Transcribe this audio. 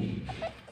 Ha ha ha!